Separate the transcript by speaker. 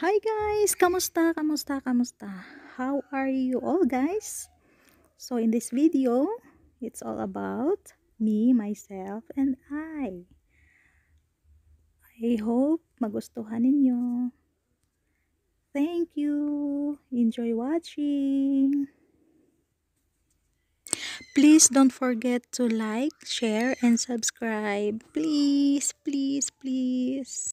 Speaker 1: Hi guys! Kamusta? Kamusta? Kamusta? How are you all guys? So in this video, it's all about me, myself, and I. I hope magustuhan ninyo. Thank you! Enjoy watching! Please don't forget to like, share, and subscribe. Please, please, please.